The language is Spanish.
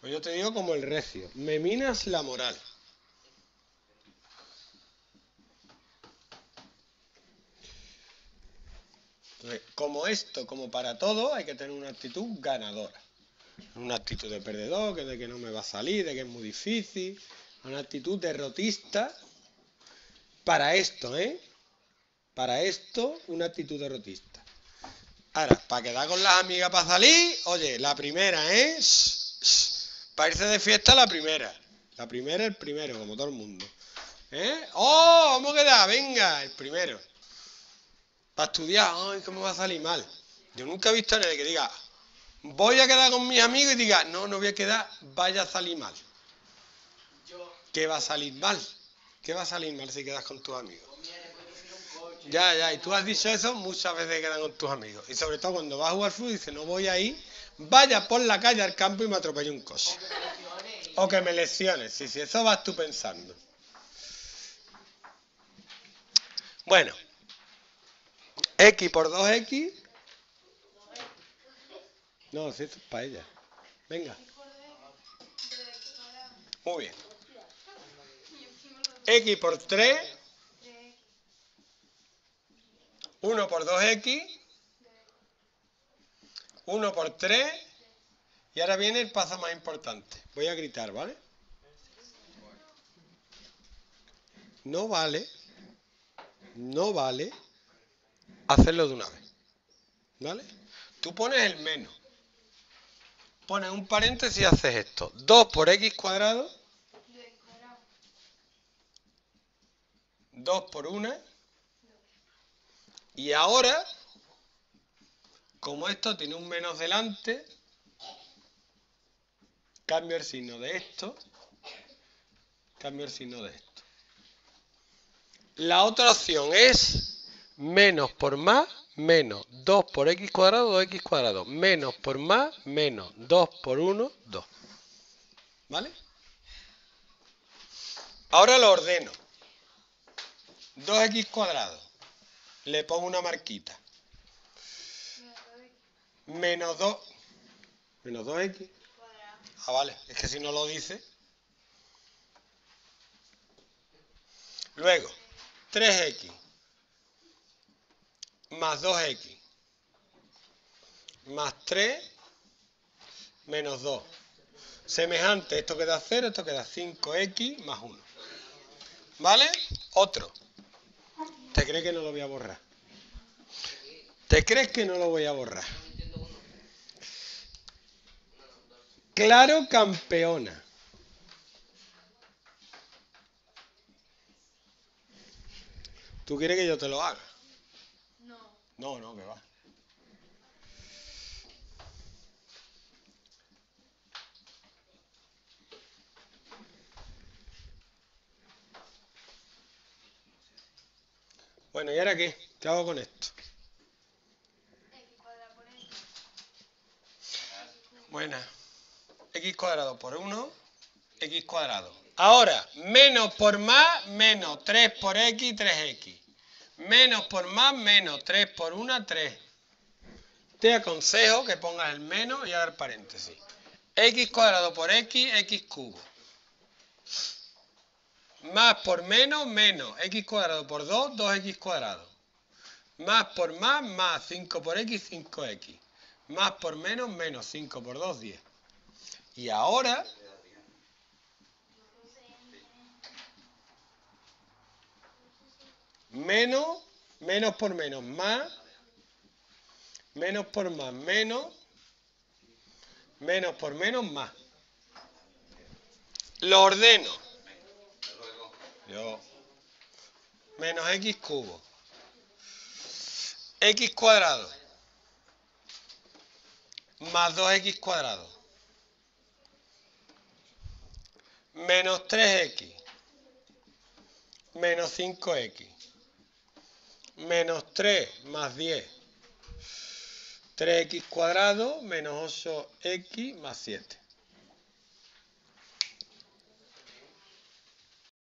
Pues yo te digo como el recio. Me minas la moral. como esto, como para todo, hay que tener una actitud ganadora. Una actitud de perdedor, que de que no me va a salir, de que es muy difícil. Una actitud derrotista. Para esto, ¿eh? Para esto, una actitud derrotista. Ahora, para quedar con las amigas para salir, oye, la primera es. Para irse de fiesta, la primera. La primera, el primero, como todo el mundo. ¿Eh? ¡Oh! Vamos a quedar, venga, el primero. Para estudiar, ¡ay, cómo va a salir mal! Yo nunca he visto a nadie que diga, voy a quedar con mis amigos y diga, no, no voy a quedar, vaya a salir mal. ¿Qué va a salir mal? ¿Qué va a salir mal si quedas con tus amigos? Ya, ya, y tú has dicho eso muchas veces quedan con tus amigos. Y sobre todo cuando vas a jugar fútbol y dices, no voy a ir, vaya por la calle al campo y me atropelle un coche. O que me lesiones, sí, sí, eso vas tú pensando. Bueno, x por 2x. No, si esto es para ella. Venga. Muy bien. x por 3 1 por 2x, 1 por 3, y ahora viene el paso más importante. Voy a gritar, ¿vale? No vale, no vale hacerlo de una vez. ¿Vale? Tú pones el menos. Pones un paréntesis y haces esto. 2 por x cuadrado. 2 por 1 y ahora, como esto tiene un menos delante, cambio el signo de esto, cambio el signo de esto. La otra opción es menos por más, menos 2 por x cuadrado, 2x cuadrado, menos por más, menos 2 por 1, 2. ¿Vale? Ahora lo ordeno. 2x cuadrado le pongo una marquita. Menos 2. Menos 2x. Ah, vale. Es que si no lo dice. Luego, 3x. Más 2x. Más 3. Menos 2. Semejante, esto queda 0, esto queda 5x más 1. ¿Vale? Otro. ¿Te crees que no lo voy a borrar? ¿Te crees que no lo voy a borrar? Claro, campeona. ¿Tú quieres que yo te lo haga? No. No, no, que va. Bueno, ¿y ahora qué? ¿Qué hago con esto? Buena. X cuadrado por 1, x cuadrado. Ahora, menos por más, menos 3 por x, 3x. Menos por más, menos 3 por 1, 3. Te aconsejo que pongas el menos y hagas paréntesis. x cuadrado por x, x cubo. Más por menos, menos. X cuadrado por 2, 2x cuadrado. Más por más, más. 5 por x, 5x. Más por menos, menos. 5 por 2, 10. Y ahora... Menos, menos por menos, más. Menos por más, menos. Menos por menos, más. Lo ordeno. Yo. Menos x cubo. x cuadrado. Más 2x cuadrado. Menos 3x. Menos 5x. Menos 3 más 10. 3x cuadrado menos 8x más 7.